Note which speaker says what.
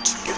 Speaker 1: and